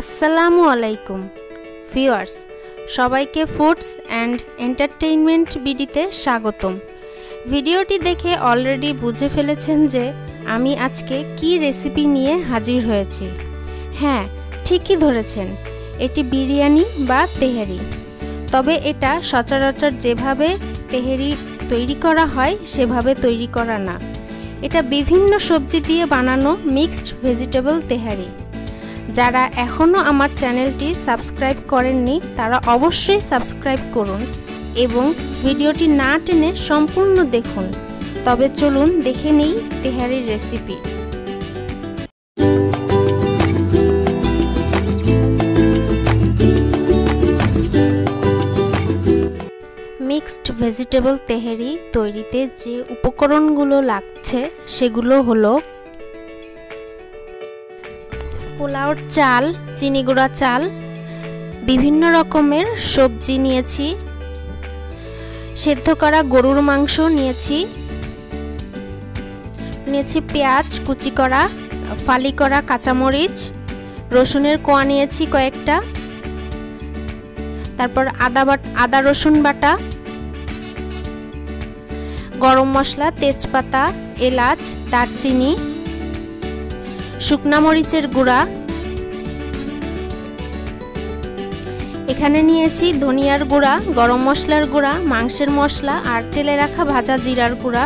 আসসালামু আলাইকুম। ভিউয়ার্স, সবাইকে ফুডস অ্যান্ড এন্টারটেইনমেন্ট বিডিতে স্বাগতম। ভিডিওটি দেখে অলরেডি বুঝে ফেলেছেন যে আমি আজকে কি রেসিপি নিয়ে হাজির হয়েছি। হ্যাঁ ঠিকই ধরেছেন, এটি বিরিয়ানি বা তেহারি। তবে এটা সচরাচর যেভাবে তেহারি তৈরি করা হয়, সেভাবে তৈরি করা না। এটা বিভিন্ন সবজি দিয়ে বানানো মিক্সড ভেজিটেবল তেহারি। যারা এখনও আমার চ্যানেলটি সাবস্ক্রাইব করেননি, তারা অবশ্যই সাবস্ক্রাইব করুন এবং ভিডিওটি না টেনে সম্পূর্ণ দেখুন। তবে চলুন দেখে নিই তেহারির রেসিপি মিক্সড ভেজিটেবল তেহারি তৈরিতে যে উপকরণগুলো লাগছে, সেগুলো হলো পোলাওর চাল, চিনি গুঁড়া চাল, বিভিন্ন রকমের সবজি নিয়েছি। সেদ্ধ করা গরুর মাংস নিয়েছি। নিয়েছি পেঁয়াজ, কুচি করা, ফালি করা কাঁচামরিচ, রসুনের কোয়া নিয়েছি কয়েকটা। তারপর আদা বাট, আদা, রসুন বাটা। গরম মশলা, তেজপাতা, এলাচ, দারচিনি। শুকনা মরিচের গুঁড়া। এখানে নিয়েছি ধনিয়ার গুঁড়া, গরম মশলার গুঁড়া, মাংসের মশলা আর তেলে রাখা ভাজা জিরার গুঁড়া।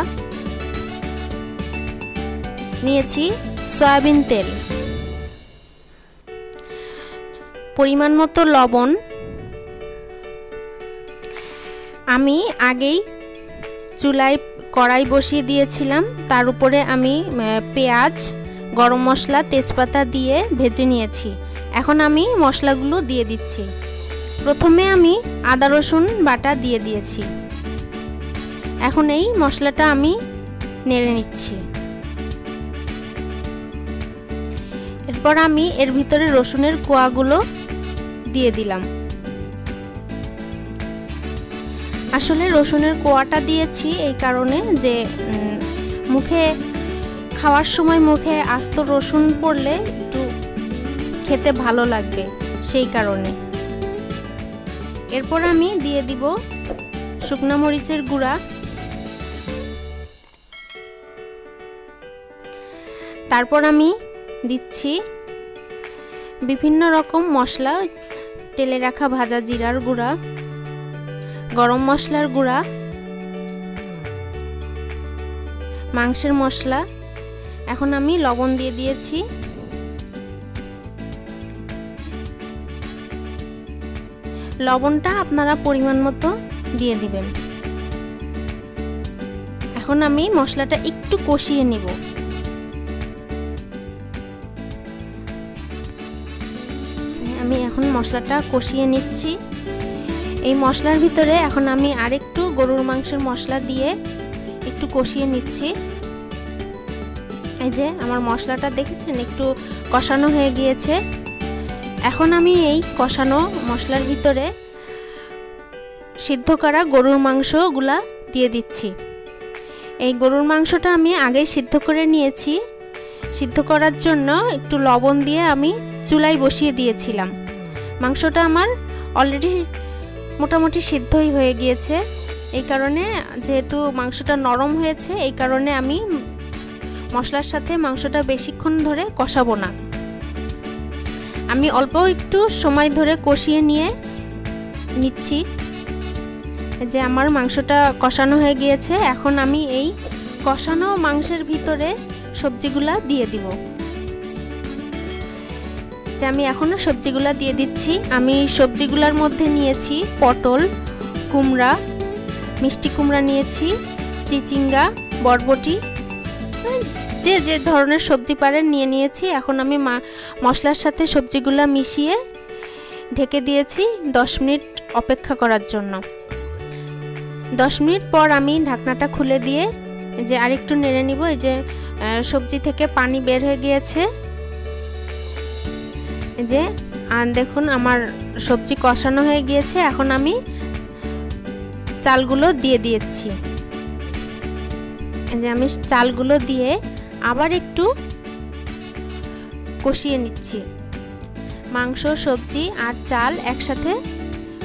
নিয়েছি সয়াবিন তেল। পরিমাণ মতো লবণ। আমি আগেই চুলায় কড়াই বসিয়ে দিয়েছিলাম, তার উপরে আমি পেঁয়াজ গরম মশলা, তেজপাতা দিয়ে ভেজে নিয়েছি। এখন আমি মশলাগুলো দিয়ে দিচ্ছি। প্রথমে আমি আদা, রসুন বাটা দিয়ে দিয়েছি। এখন এই মশলাটা আমি নেড়ে নিচ্ছি। এরপর আমি এর ভিতরে রসুনের কোয়াগুলো দিয়ে দিলাম। আসলে রসুনের কোয়াটা দিয়েছি এই কারণে যে মুখে খাওয়ার সময় মুখে আস্ত রসুন পড়লে একটু খেতে ভালো লাগবে সেই কারণে। এরপর আমি দিয়ে দিব শুকনো মরিচের গুঁড়া। তারপর আমি দিচ্ছি বিভিন্ন রকম মশলা, তেলে রাখা ভাজা জিরার গুঁড়া, গরম মশলার গুঁড়া, মাংসের মশলা এখন আমি লবণ দিয়ে দিয়েছি। লবণটা আপনারা পরিমাণ মতো দিয়ে দিবেন। এখন আমি মশলাটা একটু কষিয়ে নিব। আমি এখন মশলাটা কষিয়ে নিচ্ছি। এই মশলার ভিতরে এখন আমি আরেকটু গরুর মাংসের মশলা দিয়ে একটু কষিয়ে নিচ্ছি। এই যে আমার মশলাটা দেখেছেন? একটু কষানো হয়ে গিয়েছে। এখন আমি এই কষানো মশলার ভিতরে সিদ্ধ করা গরুর মাংসগুলা দিয়ে দিচ্ছি। এই গরুর মাংসটা আমি আগেই সিদ্ধ করে নিয়েছি। সিদ্ধ করার জন্য একটু লবণ দিয়ে আমি চুলায় বসিয়ে দিয়েছিলাম। মাংসটা আমার অলরেডি মোটামুটি সিদ্ধই হয়ে গিয়েছে। এই কারণে যেহেতু মাংসটা নরম হয়েছে, এই কারণে আমি মশলার সাথে মাংসটা বেশিক্ষণ ধরে কষাবো না। আমি অল্প একটু সময় ধরে কষিয়ে নিয়ে নিচ্ছি যে আমার মাংসটা কষানো হয়ে গিয়েছে। এখন আমি এই কষানো মাংসের ভিতরে সবজিগুলা দিয়ে দিব। যে আমি এখনও সবজিগুলা দিয়ে দিচ্ছি। আমি সবজিগুলোর মধ্যে নিয়েছি পটল, কুমড়া, মিষ্টি কুমড়া নিয়েছি, চিচিঙ্গা, বরবটি যে যে ধরনের সবজি পারেন নিয়ে নিয়েছি। এখন আমি মশলার সাথে সবজিগুলো মিশিয়ে ঢেকে দিয়েছি দশ মিনিট অপেক্ষা করার জন্য। দশ মিনিট পর আমি ঢাকনাটা খুলে দিয়ে যে আরেকটু নেড়ে নিব, এই যে সবজি থেকে পানি বের হয়ে গিয়েছে। যে, আর দেখুন আমার সবজি কষানো হয়ে গিয়েছে। এখন আমি চালগুলো দিয়ে দিয়েছি যে আমি চালগুলো দিয়ে আবার একটু কষিয়ে নিচ্ছি। মাংস, সবজি আর চাল একসাথে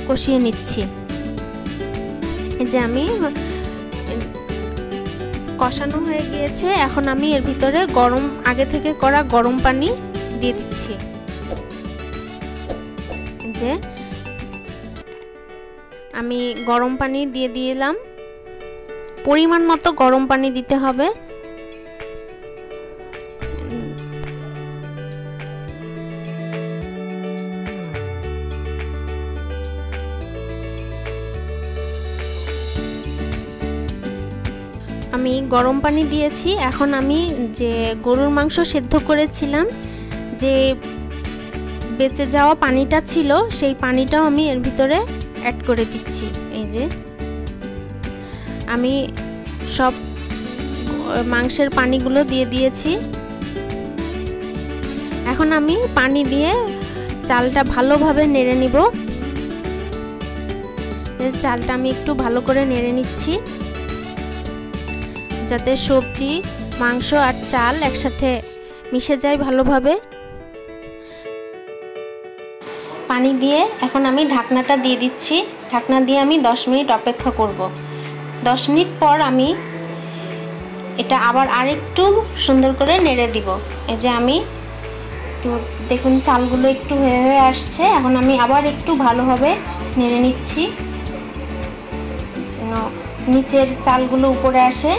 কষিয়ে নিচ্ছি। যে আমি কষানো হয়ে গিয়েছে, এখন আমি এর ভিতরে গরম, আগে থেকে করা গরম পানি দিয়ে দিচ্ছি। যে আমি গরম পানি দিয়ে দিলাম। পরিমাণ মতো গরম পানি দিতে হবে। আমি গরম পানি দিয়েছি। এখন আমি যে গরুর মাংস সেদ্ধ করেছিলাম, যে বেঁচে যাওয়া পানিটা ছিল, সেই পানিটাও আমি এর ভিতরে অ্যাড করে দিচ্ছি। এই যে। আমি সব মাংসের পানিগুলো দিয়ে দিয়েছি। এখন আমি পানি দিয়ে চালটা ভালোভাবে নেড়ে নিব। চালটা আমি একটু ভালো করে নেড়ে নিচ্ছি। যাতে সবজি, মাংস আর চাল একসাথে মিশে যায় ভালোভাবে। পানি দিয়ে এখন আমি ঢাকনাটা দিয়ে দিচ্ছি। ঢাকনা দিয়ে আমি 10 মিনিট অপেক্ষা করব। 10 মিনিট পর আমি এটা আবার আরেকটু সুন্দর করে নেড়ে দিব। এই যে আমি একটু দেখুন চালগুলো একটু হয়ে হয়ে আসছে, এখন আমি আবার একটু ভালোভাবে নেড়ে নিচ্ছি। নিচের চালগুলো উপরে আসে,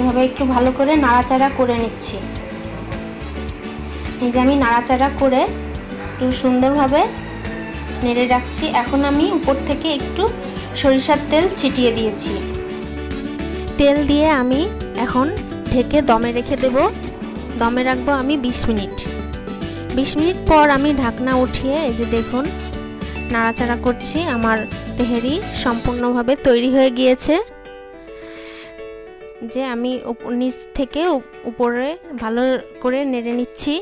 এভাবে একটু ভালো করে নাড়াচাড়া করে নিচ্ছি। এই যে আমি নাড়াচাড়া করে একটু সুন্দরভাবে নেড়ে রাখছি। এখন আমি উপর থেকে একটু সরিষার তেল ছিটিয়ে দিয়েছি। তেল দিয়ে আমি এখন ঢেকে দমে রেখে দেব। দমে রাখব আমি ২০ মিনিট। ২০ মিনিট পর আমি ঢাকনা উঠিয়ে এই যে দেখুন, নাড়াচাড়া করছি, আমার তেহেরি সম্পূর্ণভাবে তৈরি হয়ে গিয়েছে। যে আমি নিচ থেকে উপরে ভালো করে নেড়ে নিচ্ছি।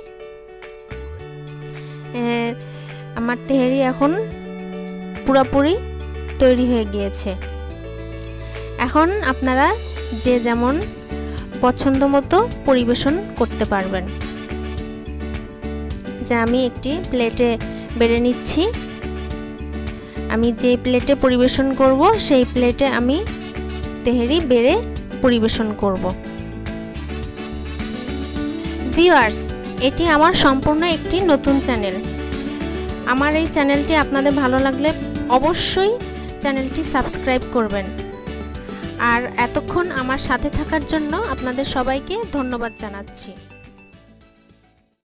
আমার তেহেরি এখন পুরোপুরি তৈরি হয়ে গিয়েছে। এখন আপনারা যে যেমন পছন্দ মতো পরিবেশন করতে পারবেন। যে আমি একটি প্লেটে বেড়ে নিচ্ছি। আমি যে প্লেটে পরিবেশন করব, সেই প্লেটে আমি তেহেরি বেড়ে পরিবেশন করব। ভিউয়ার্স, এটি আমার সম্পূর্ণ একটি নতুন চ্যানেল। আমার এই চ্যানেলটি আপনাদের ভালো লাগলে অবশ্যই চ্যানেলটি সাবস্ক্রাইব করবেন। আর এতক্ষণ আমার সাথে থাকার জন্য আপনাদের সবাইকে ধন্যবাদ জানাচ্ছি।